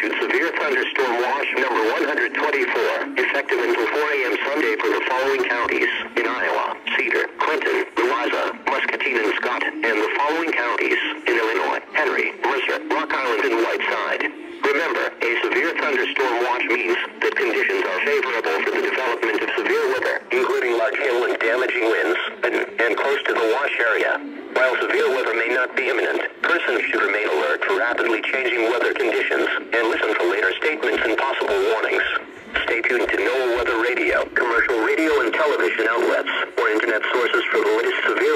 severe thunderstorm watch number 124, effective until 4 a.m. Sunday for the following counties in Iowa, Cedar, Clinton, Louisa, Muscatine, and Scott, and the following counties in Illinois, Henry, Mercer, Rock Island, and Whiteside. Remember, a severe thunderstorm watch means that conditions are favorable for the development of severe weather, including large hail and damaging winds, and close to the watch area. While severe weather may not be imminent, persons should remain alert for rapidly changing weather conditions and listen for later statements and possible warnings. Stay tuned to NOAA Weather Radio, commercial radio and television outlets, or internet sources for the latest severe